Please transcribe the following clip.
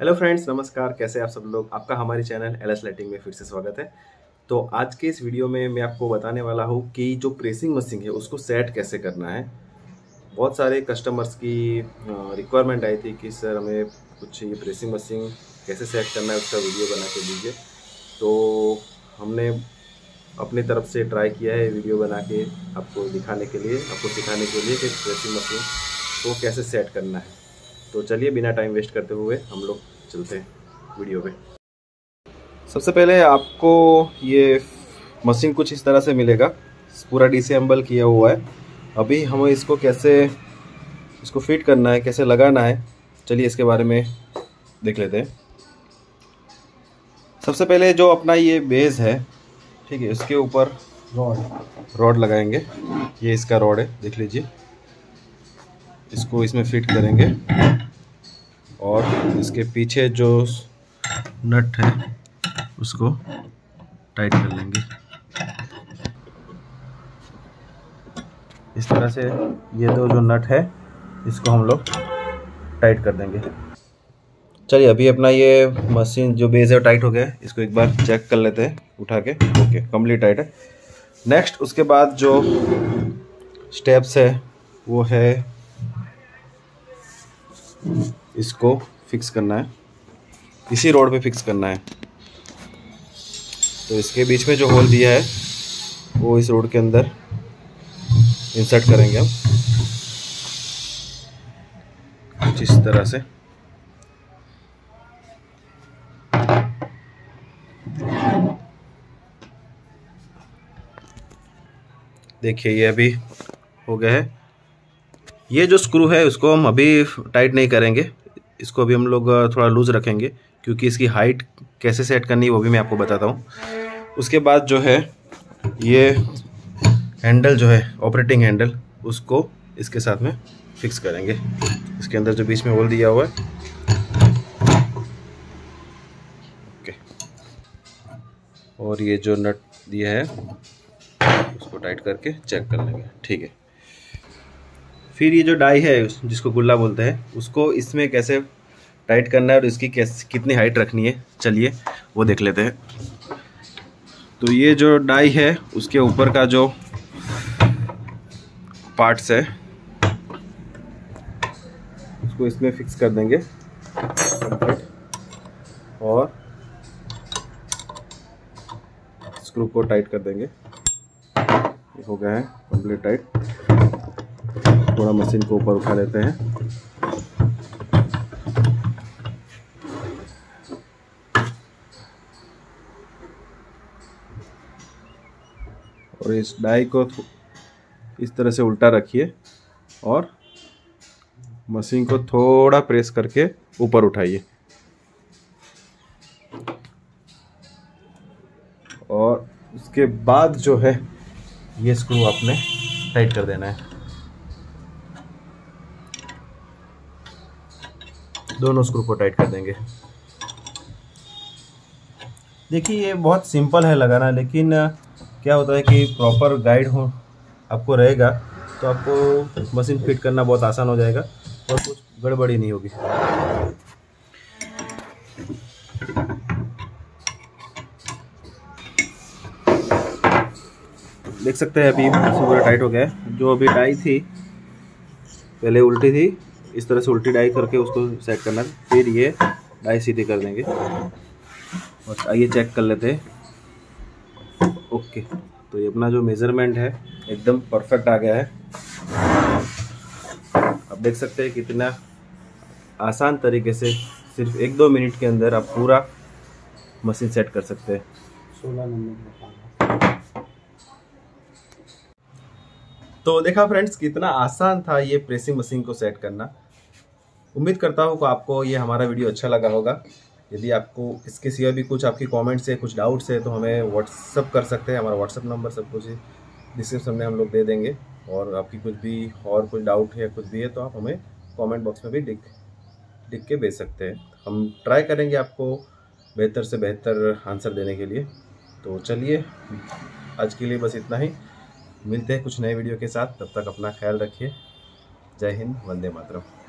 Hello friends, नमस्कार। कैसे आप सब लोग? आपका हमारे चैनल एल एस लाइटिंग में फिर से स्वागत है। तो आज के इस वीडियो में मैं आपको बताने वाला हूँ कि जो प्रेसिंग मशीन है, उसको सेट कैसे करना है। बहुत सारे कस्टमर्स की रिक्वायरमेंट आई थी कि, सर, हमें कुछ ये प्रेसिंग मशीन कैसे सेट करना है, उसका वीडियो बना के दीजिए। तो हमने अपनी तरफ़ से ट्राई किया है वीडियो बना के आपको दिखाने के लिए, आपको सिखाने के लिए कि प्रेसिंग मशीन को कैसे सेट करना है। तो चलिए बिना टाइम वेस्ट करते हुए हम लोग चलते हैं वीडियो पे। सबसे पहले आपको ये मशीन कुछ इस तरह से मिलेगा। पूरा डिसेंबल किया हुआ है। अभी हमें इसको कैसे, इसको फिट करना है, कैसे लगाना है, चलिए इसके बारे में देख लेते हैं। सबसे पहले जो अपना ये बेस है, ठीक है, इसके ऊपर रॉड रॉड लगाएँगे। ये इसका रॉड है, देख लीजिए। इसको इसमें फिट करेंगे। इसके पीछे जो नट है, उसको टाइट कर लेंगे। इस तरह से ये दो जो नट है, इसको हम लोग टाइट कर देंगे। चलिए, अभी अपना ये मशीन जो बेस है टाइट हो गया है। इसको एक बार चेक कर लेते हैं, उठा के। ओके कंप्लीट टाइट है। नेक्स्ट उसके बाद जो स्टेप्स है, वो है इसको फिक्स करना है। इसी रोड पे फिक्स करना है। तो इसके बीच में जो होल दिया है, वो इस रोड के अंदर इंसर्ट करेंगे हम। कुछ इस तरह से। देखिए, ये अभी हो गया है। ये जो स्क्रू है, उसको हम अभी टाइट नहीं करेंगे। इसको अभी हम लोग थोड़ा लूज़ रखेंगे, क्योंकि इसकी हाइट कैसे सेट करनी है वो भी मैं आपको बताता हूँ। उसके बाद जो है, ये हैंडल जो है ऑपरेटिंग हैंडल उसको इसके साथ में फिक्स करेंगे। इसके अंदर जो बीच में होल दिया हुआ है। ओके। और ये जो नट दिया है, उसको टाइट करके चेक कर लेंगे। ठीक है। फिर ये जो डाई है जिसको गुल्ला बोलते हैं, उसको इसमें कैसे टाइट करना है और इसकी कैसे, कितनी हाइट रखनी है, चलिए, वो देख लेते हैं। तो ये जो डाई है, उसके ऊपर का जो पार्ट्स है, उसको इसमें फिक्स कर देंगे। और स्क्रू को टाइट कर देंगे। ये हो गया है, कंप्लीट टाइट। थोड़ा मशीन को ऊपर उठा लेते हैं। और इस डाई को इस तरह से उल्टा रखिए और मशीन को थोड़ा प्रेस करके ऊपर उठाइए। और उसके बाद जो है, ये स्क्रू आपने टाइट कर देना है। दोनों स्क्रू को टाइट कर देंगे। देखिए, ये बहुत सिंपल है लगाना, लेकिन क्या होता है कि प्रॉपर गाइड हो, आपको रहेगा तो आपको मशीन फिट करना बहुत आसान हो जाएगा और कुछ गड़बड़ी नहीं होगी। देख सकते हैं अभी पूरा टाइट हो गया है। जो अभी टाई थी, पहले उल्टी थी इस तरह से उल्टी डाई करके उसको सेट करना फिर ये डाई सीधी कर देंगे। और आइए चेक कर लेते हैं। ओके तो ये अपना जो मेज़रमेंट है एकदम परफेक्ट आ गया है। अब देख सकते हैं कितना आसान तरीके से सिर्फ़ एक दो मिनट के अंदर आप पूरा मशीन सेट कर सकते हैं। सोलह नंबर तो देखा फ्रेंड्स कितना आसान था ये प्रेसिंग मशीन को सेट करना। उम्मीद करता हूँ कि आपको ये हमारा वीडियो अच्छा लगा होगा। यदि आपको इसके सिवा भी कुछ आपकी कमेंट्स है, कुछ डाउट्स है तो हमें व्हाट्सअप कर सकते हैं। हमारा व्हाट्सअप नंबर सब कुछ डिस्क्रिप्शन में हम लोग दे देंगे। और आपकी कुछ भी और कुछ डाउट है कुछ भी है तो आप हमें कमेंट बॉक्स में भी लिख लिख के भेज सकते हैं। हम ट्राई करेंगे आपको बेहतर से बेहतर आंसर देने के लिए। तो चलिए, आज के लिए बस इतना ही। मिलते हैं कुछ नए वीडियो के साथ। तब तक अपना ख्याल रखिए। जय हिंद, वंदे मातरम।